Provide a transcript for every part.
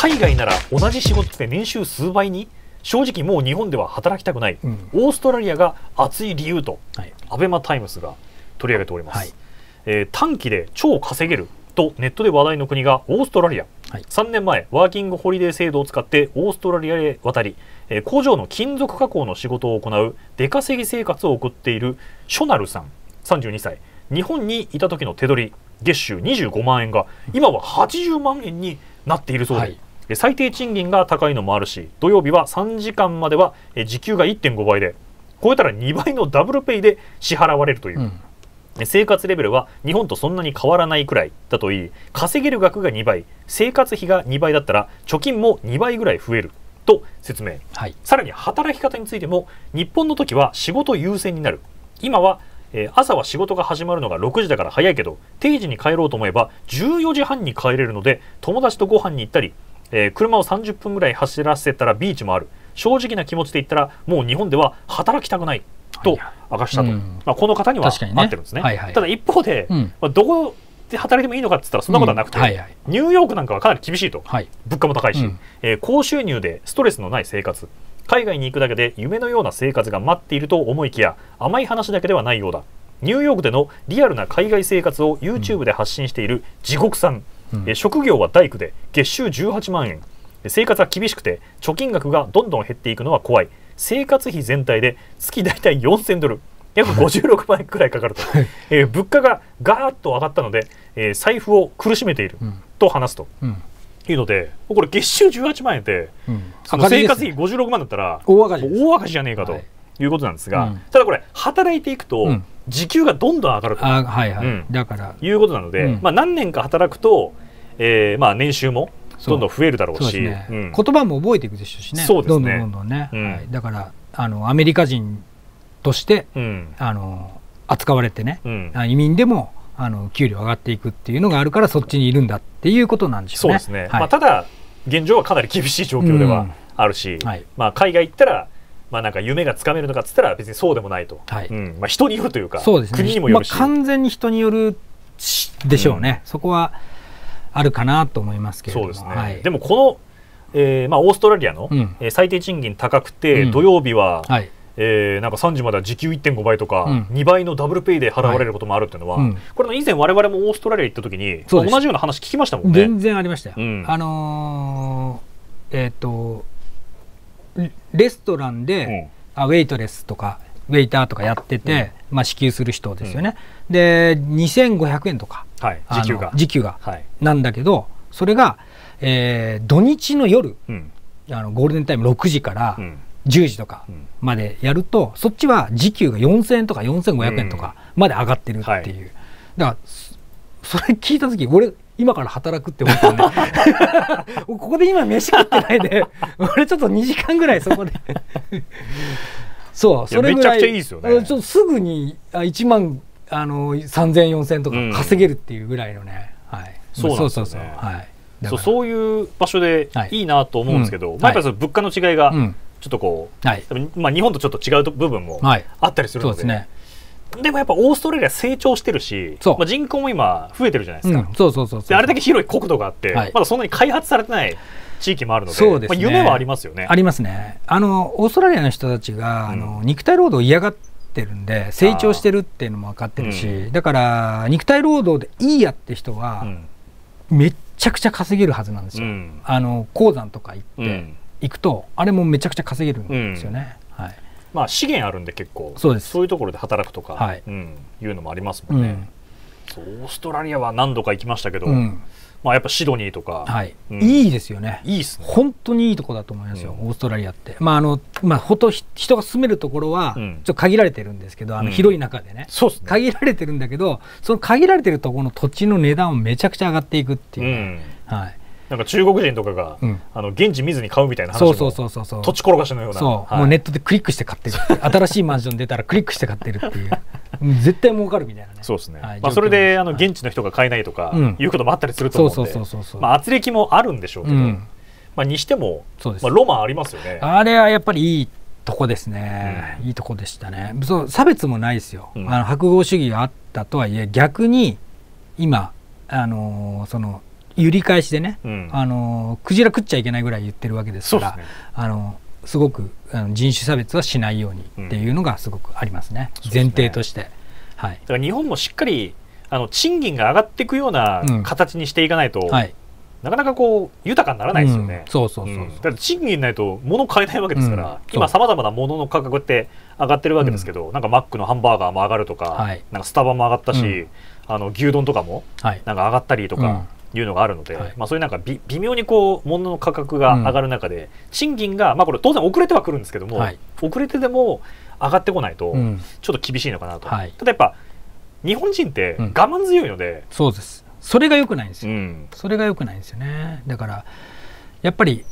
海外なら同じ仕事で年収数倍に？正直もう日本では働きたくない、うん。オーストラリアが熱い理由と、はい。アベマタイムスが取り上げております、はい。えー短期で超稼げるとネットで話題の国がオーストラリア、はい。3年前ワーキングホリデー制度を使ってオーストラリアへ渡り、えー工場の金属加工の仕事を行う出稼ぎ生活を送っているショナルさん32歳。日本にいた時の手取り月収25万円が今は80万円になっているそうで、はい。え最低賃金が高いのもあるし土曜日は3時間まではえ時給が1.5倍で超えたら2倍のダブルペイで支払われるという、うん。え生活レベルは日本とそんなに変わらないくらいだといい。稼げる額が2倍。生活費が2倍だったら貯金も2倍ぐらい増える。と説明。はい。さらに働き方についても日本の時は仕事優先になる。今は、えー朝は仕事が始まるのが6時だから早いけど定時に帰ろうと思えば14時半に帰れるので友達とご飯に行ったり、えー車を30分ぐらい走らせたらビーチもある。正直な気持ちで言ったらもう日本では働きたくないと明かしたと、うん。まあ、この方には合ってるんですね。はいはい。ただ一方で、うん。まあ、どこで働いてもいいのかって言ったらそんなことはなくて、うん。はいはい。ニューヨークなんかはかなり厳しいと。はい。物価も高いし、うん。えー高収入でストレスのない生活。海外に行くだけで夢のような生活が待っていると思いきや甘い話だけではないようだ。ニューヨークでのリアルな海外生活を YouTube で発信している地獄さんえー職業は大工で月収18万円。生活は厳しくて貯金額がどんどん減っていくのは怖い。生活費全体で月大体4000ドル。約56万円くらいかかると、えー物価がガーッと上がったので、えー財布を苦しめているうん。と話すとうん。いうのでこれ月収18万円ってうん。その生活費56万だったら大赤字です。大赤字じゃねえかとはい。いうことなんですが、うん。ただこれ働いていくとうん時給がどんどん上がると。あはいはい、うん。だから。いうことなので、うん。まあ、何年か働くと、えーまあ、年収もどんどん増えるだろうし。ね、うん。言葉も覚えていくでしょうしね。そうですね。どんどんどんどんね、うん。はい、だからあのアメリカ人としてうん。あの扱われてね、移民でもあの給料上がっていくっていうのがあるからそっちにいるんだっていうことなんでしょね。そううですね、はい。まあ、ただ現状はかなり厳しい状況ではうん。あるし、はい。まあ、海外行ったら、まあ、なんか夢がつかめるのかっつったら別にそうでもないと、はい。うん。まあ、人によるというかそうですね。国にもよるし、まあ、完全に人によるしでしょうね、そこはあるかなと思いますけれども。そうですね、はい、でもこの、えーまあ、オーストラリアの、うん。えー最低賃金高くて、うん。土曜日は、はい。えーなんか3時までは時給1.5倍とか、うん。2倍のダブルペイで払われることもあるっていうのは、はいうん。これ以前我々もオーストラリア行った時に同じような話聞きましたもんね。全然ありましたよ。うん。あのーえっ、とレレストランで、うん。あウェイトレスとかウェイターとかやってて、まあ、支給する人ですよね、で2500円とかはい、時給が。時給が。はい。なんだけどそれが、えー土日の夜うん。あのゴールデンタイム6時からうん。10時とかうん。までやるとそっちは時給が4000円とか4500円とかまで上がってるっていう、はい。だからそそれ聞いた時俺今から働くって思ったんで。ここで今飯食ってないで。俺ちょっと2時間ぐらいそこで。そうそれぐらい。めちゃくちゃいいですよね。うんちょっとすぐにあ1万あの3000、4000とか稼げるっていうぐらいのね、はい、そうね。そうそうそうはい。そうそういう場所ではい。いいなと思うんですけど、うん。まあ、やっぱりその物価の違いがうん。ちょっとこう、はい。まあ、日本とちょっと違う部分もはい。あったりするので,、そうですねでもやっぱオーストラリア成長してるしそう。まあ、人口も今増えてるじゃないですか、うん、そうそうそうそう。であれだけ広い国土があって、はい。まだそんなに開発されてない地域もあるのでそうですね。まあ、夢はありますよね。ありますね。あのオーストラリアの人たちが、あの肉体労働を嫌がってるんで成長してるっていうのも分かってるし、うだから肉体労働でいいやって人は、うん。めっちゃくちゃ稼げるはずなんですよ、うん。あの鉱山とか行って、うん。行くとあれもめちゃくちゃ稼げるんですよね、はいまあ、資源あるんで結構そうです。いうところで働くとか、はい。うん、いうのもありますもんね、うん。そうオーストラリアは何度か行きましたけど、うん。まあ、やっぱシドニーとか、はい。うん。いいですよね。いいっすね。本当にいいとこだと思いますよ、うん。オーストラリアって。まああのまあ、ほとひ人が住めるところはちうん。ょっと限られてるんですけど、あうん。の広い中でね、そうですね。限られてるんだけど、その限られてるところの土地の値段をめちゃくちゃ上がっていくってういう、ん、はいなんか中国人とかが、うん。あの現地見ずに買うみたいな話もそうそうそうそうそう。土地転がしのような。そう、はい。もうネットでクリックして買ってる。新しいマンション出たらクリックして買ってるっていう、う ん絶対儲かるみたいなね。そうですね、はいまあ、それであのはい。現地の人が買えないとか、うん。いうこともあったりすると思うんうそうそうそう。まあ圧力もあるんでしょうけど、うん。まあ、にしても、そうです。まあ、ロマンありますよね。あれはやっぱりいいとこですね、いいとこでしたね。そう差別もないですよ、うん。あの白豪主義があったとはいえ逆に今あのーその揺り返しでね、うん。あのクジラ食っちゃいけないぐらい言ってるわけですからね。あのすごくあの人種差別はしないようにっていうのがすごくありますね、そうですね。前提として。はい。だから日本もしっかりあの賃金が上がっていくようなうん。形にしていかないと、はい、なかなかこう豊かにならないですよね。うん。そうそうそうだから賃金ないと物買えないわけですから、うん。今さまざまな物の価格って上がってるわけですけど、なんかマックのハンバーガーも上がるとか、はい。なんかスタバも上がったし、うん。あの牛丼とかもはい。なんか上がったりとかいうのがあるので、はい。まあ、そういうなんかび微妙にこう物の価格が上がる中で、賃金が、まあ、これ当然遅れてはくるんですけども、はい。遅れてでも上がってこないとうん。ちょっと厳しいのかなと、はい。ただやっぱ日本人ってうん。我慢強いので、そうです。それが良くないんですよ、うん。それが良くないんですよね。だからやっぱり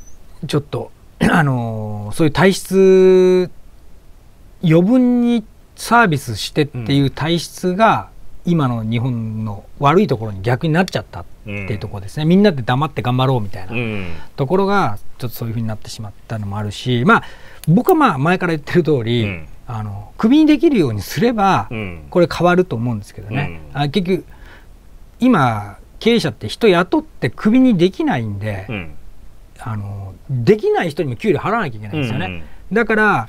ちょっと あのーそういう体質余分にサービスしてっていう体質が、今の日本の悪いところに逆になっちゃったっていうところですね、みんなで黙って頑張ろうみたいな。うん。ところがちょっとそういうふうになってしまったのもあるしまあ僕はまあ前から言ってる通り、うん。あのクビにできるようにすれば、うん。これ変わると思うんですけどね、うん。あ結局今経営者って人雇ってクビにできないんで、うん。あのできない人にも給料払わなきゃいけないんですよね、うん。だから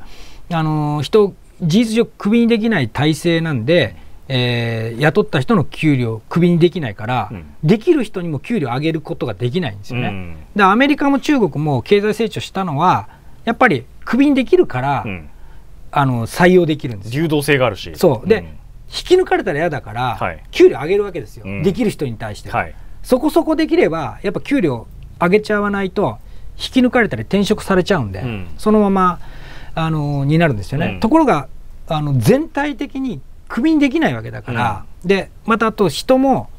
あの人事実上クビにできない体制なんで、えー雇った人の給料クビにできないから、うん。できる人にも給料上げることができないんですよね、うん。でアメリカも中国も経済成長したのはやっぱりクビにできるから、うん。あの採用できるんですよ。流動性があるし。そう。でん。引き抜かれたら嫌だから、はい。給料上げるわけですよ、うん。できる人に対して、はい。そこそこできればやっぱ給料上げちゃわないと引き抜かれたり転職されちゃうんで、うん。そのままあのになるんですよね、うん。ところがあの全体的にクビにできないわけだから、でまたあと人も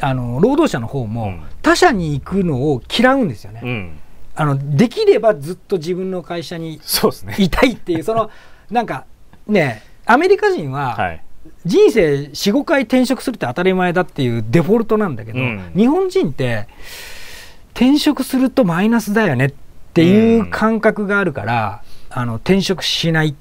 あの労働者の方もうん。他社に行くのを嫌うんですよね、うん。あのできればずっと自分の会社にいたいっていうそのなんかねアメリカ人ははい。人生45回転職するって当たり前だっていうデフォルトなんだけど、うん。日本人って転職するとマイナスだよねっていう感覚があるから、あの転職しない。っ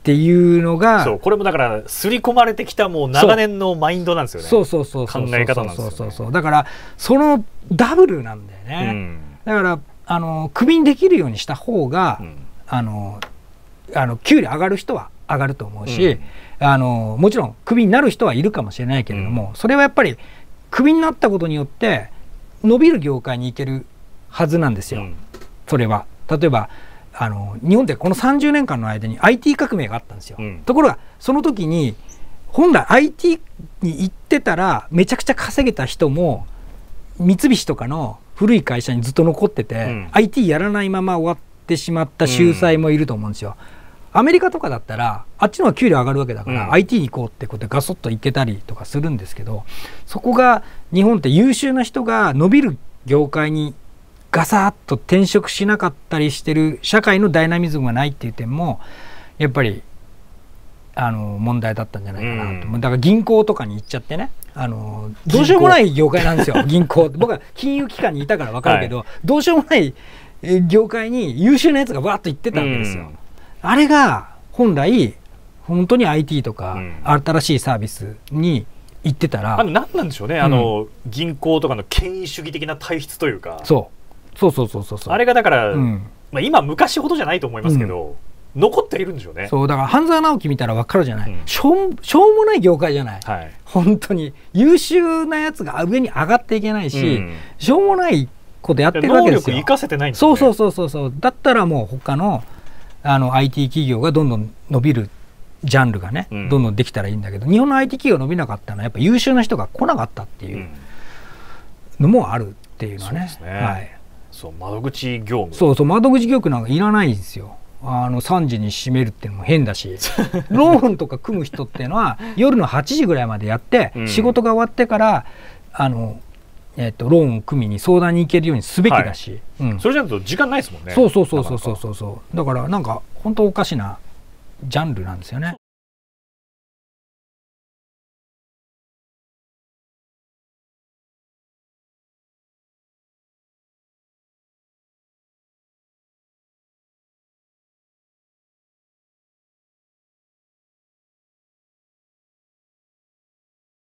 うんていうのがそうこれもだから刷り込まれてきたもう長年のマインドなんですよね。そうそうそうそう考え方なんですよね。そうそうそう。だからそのダブルなんだよね、うん。だからあのクビにできるようにした方が、うん。あのあの給料上がる人は上がると思うし、うん。あのもちろんクビになる人はいるかもしれないけれども、それはやっぱりクビになったことによって伸びる業界に行けるはずなんですよ、うん。それは。例えばあの日本ってこの30年間の間に IT 革命があったんですよ。うんところがその時に本来 IT に行ってたらめちゃくちゃ稼げた人も三菱とかの古い会社にずっと残ってて、うん IT やらないまま終わってしまった秀才もいると思うんですよ。アメリカとかだったらあっちの方が給料上がるわけだから、うん IT に行こうってことでガソッと行けたりとかするんですけどそこが日本って優秀な人が伸びる業界にガサッと転職しなかったりしてる社会のダイナミズムがないっていう点もやっぱりあの問題だったんじゃないかなと、うん。だから銀行とかに行っちゃってね。あのどうしようもない業界なんですよ銀行僕は金融機関にいたから分かるけど、どうしようもないえー業界に優秀なやつがわーっと行ってたわけですよ。うん。あれが本来本当に IT とかうん。新しいサービスに行ってたら、あの何なんでしょうね、あの銀行とかの権威主義的な体質というか。そうそうそうそうそうそう。あれがだから、うん、まあ、今昔ほどじゃないと思いますけど、残っているんでしょうね。そうだから半沢直樹見たら分かるじゃない、うん。しょうしょうもない業界じゃない？はい。本当に。優秀なやつが上に上がっていけないし、うん。しょうもないことやってるわ能けですよ。力生かせてないんですよね。そうそうそうそうそう。だったらもう他のあの IT 企業がどんどん伸びるジャンルがね、うん。どんどんできたらいいんだけど日本の IT 企業伸びなかったのはやっぱ優秀な人が来なかったってういうん。のもあるっていうのはね,、そうですね。はい、そう窓口業務。そうそう窓口業務なんかいらないんですよ。あの3時に閉めるっていうのも変だし。ローンとか組む人っていうのは夜の8時ぐらいまでやって、うん。仕事が終わってからあの、えっとローンを組みに相談に行けるようにすべきだし、うん。それじゃないと時間ないですもんね。そうそうそうそうそうそう。だからなんか本当おかしなジャンルなんですよね